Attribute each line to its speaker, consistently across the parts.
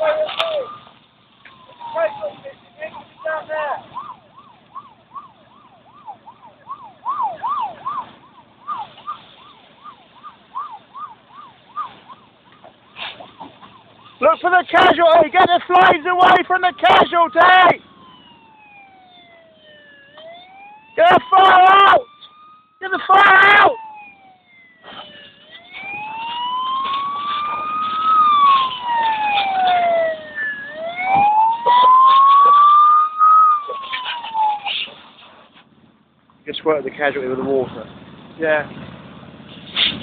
Speaker 1: Look for the casualty. Get the flies away from the casualty. Get the fire out. Get the fire out. Squirt the casualty with the water. Yeah.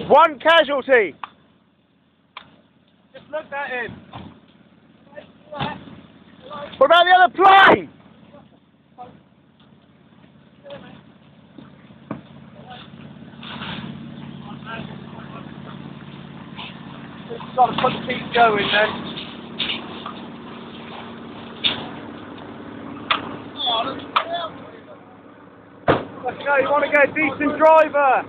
Speaker 1: One casualty!
Speaker 2: Just look at him.
Speaker 1: What about the other plane?
Speaker 2: Just got to put the feet going then. Go, you want to get a decent driver.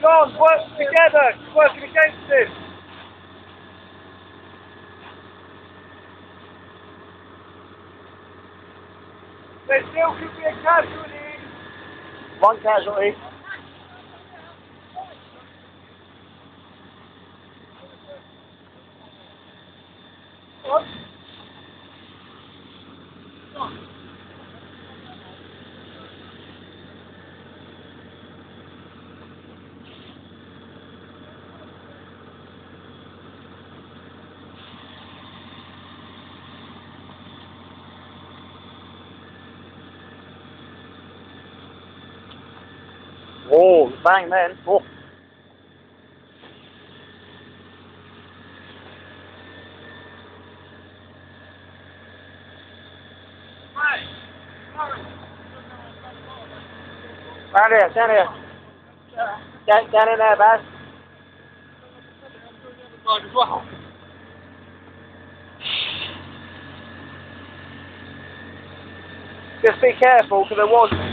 Speaker 2: John, work together. Working against him. There still could be a casualty.
Speaker 1: One casualty. opp. Bang, man. Whoa. Down here, down here. Down, down in there, Baz.
Speaker 2: Just be careful, because there was